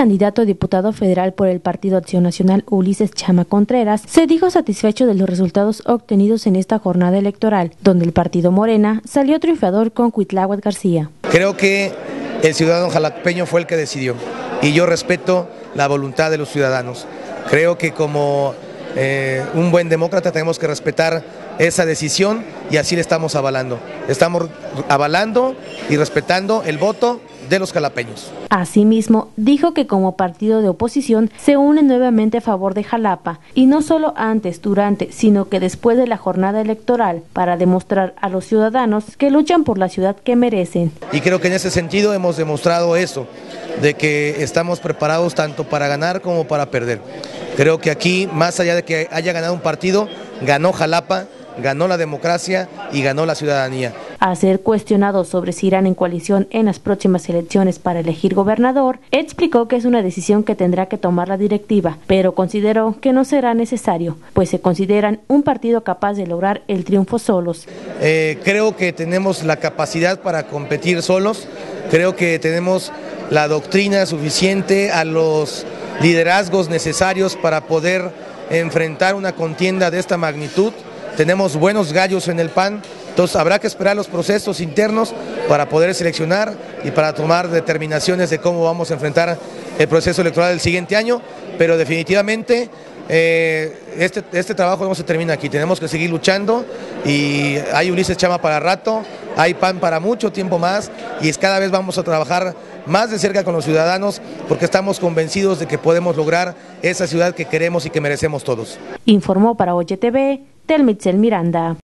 candidato a diputado federal por el Partido Acción Nacional Ulises Chama Contreras se dijo satisfecho de los resultados obtenidos en esta jornada electoral, donde el partido Morena salió triunfador con Cuitláhuac García. Creo que el ciudadano jalapeño fue el que decidió y yo respeto la voluntad de los ciudadanos. Creo que como eh, un buen demócrata tenemos que respetar esa decisión y así le estamos avalando. Estamos avalando y respetando el voto de los jalapeños. Asimismo, dijo que como partido de oposición se une nuevamente a favor de Jalapa, y no solo antes, durante, sino que después de la jornada electoral, para demostrar a los ciudadanos que luchan por la ciudad que merecen. Y creo que en ese sentido hemos demostrado eso, de que estamos preparados tanto para ganar como para perder. Creo que aquí, más allá de que haya ganado un partido, ganó Jalapa, ganó la democracia y ganó la ciudadanía. A ser cuestionado sobre si irán en coalición en las próximas elecciones para elegir gobernador, explicó que es una decisión que tendrá que tomar la directiva, pero consideró que no será necesario, pues se consideran un partido capaz de lograr el triunfo solos. Eh, creo que tenemos la capacidad para competir solos, creo que tenemos la doctrina suficiente a los liderazgos necesarios para poder enfrentar una contienda de esta magnitud tenemos buenos gallos en el PAN, entonces habrá que esperar los procesos internos para poder seleccionar y para tomar determinaciones de cómo vamos a enfrentar el proceso electoral del siguiente año, pero definitivamente eh, este, este trabajo no se termina aquí, tenemos que seguir luchando y hay Ulises Chama para rato, hay PAN para mucho tiempo más y es cada vez vamos a trabajar más de cerca con los ciudadanos porque estamos convencidos de que podemos lograr esa ciudad que queremos y que merecemos todos. Informó para OYTV Telmitzel Miranda.